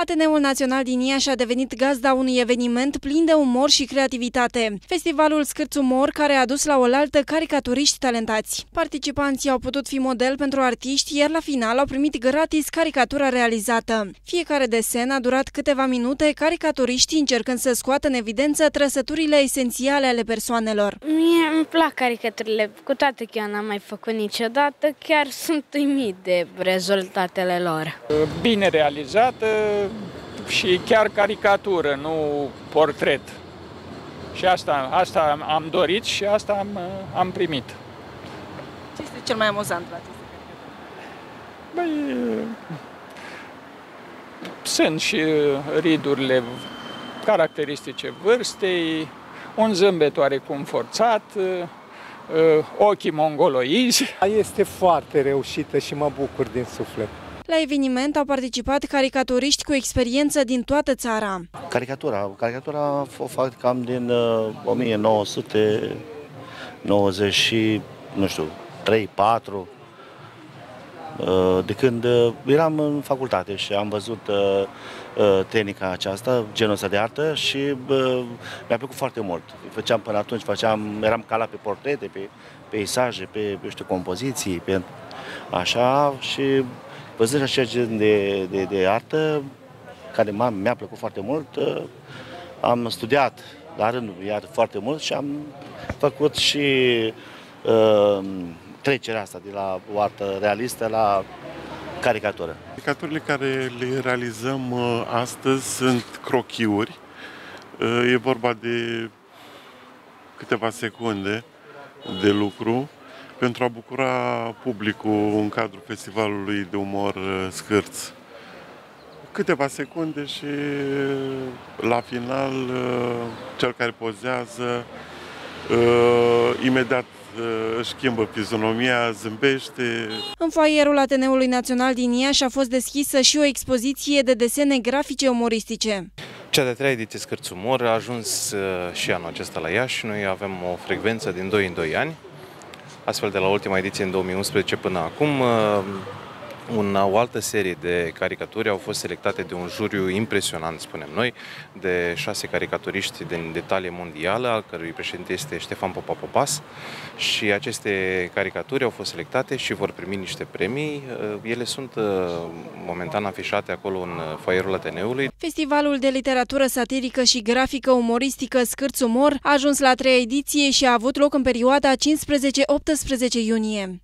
Ateneul Național din Iași a devenit gazda unui eveniment plin de umor și creativitate. Festivalul Scârț Umor, care a dus la oaltă caricaturiști talentați. Participanții au putut fi model pentru artiști, iar la final au primit gratis caricatura realizată. Fiecare desen a durat câteva minute, caricaturiștii încercând să scoată în evidență trăsăturile esențiale ale persoanelor. Mie îmi plac caricaturile, cu toate că eu n-am mai făcut niciodată, chiar sunt uimit de rezultatele lor. Bine realizată, și chiar caricatură, nu portret. Și asta, asta am dorit și asta am, am primit. Ce este cel mai amuzant la aceste Băi, sunt și ridurile caracteristice vârstei, un zâmbet oarecum forțat, ochii mongoloizi. Este foarte reușită și mă bucur din suflet. La eveniment au participat caricaturiști cu experiență din toată țara. Caricatura, caricatura o fac cam din uh, 1990 și, nu știu, 3, 4, uh, de când uh, eram în facultate și am văzut uh, uh, tehnica aceasta, genul ăsta de artă și uh, mi-a plăcut foarte mult. Făceam până atunci, făceam, eram cala pe portrete, pe peisaje, pe, eu știu, compoziții, pe așa și văzând așa gen de, de, de artă, care mi-a plăcut foarte mult, uh, am studiat la rândul iar foarte mult și am făcut și uh, trecerea asta de la o artă realistă la caricatură. Caricaturile care le realizăm uh, astăzi sunt crochiuri. Uh, e vorba de câteva secunde de lucru pentru a bucura publicul în cadrul festivalului de umor uh, Scârț. Câteva secunde și la final uh, cel care pozează uh, imediat își schimbă fizionomia, zâmbește. În foaierul Ateneului Național din Iași a fost deschisă și o expoziție de desene grafice umoristice. Cea de treia ediție Scârțumor a ajuns și anul acesta la Iași. Noi avem o frecvență din 2 în 2 ani Astfel, de la ultima ediție în 2011 până acum, uh, un, o altă serie de caricaturi au fost selectate de un juriu impresionant, spunem noi, de șase caricaturiști din de talie mondială, al cărui președinte este Ștefan Popa Popas și aceste caricaturi au fost selectate și vor primi niște premii. Uh, ele sunt uh, momentan afișate acolo în foaierul Ateneului. Festivalul de literatură satirică și grafică umoristică Scârț Umor a ajuns la treia ediție și a avut loc în perioada 15-18 iunie.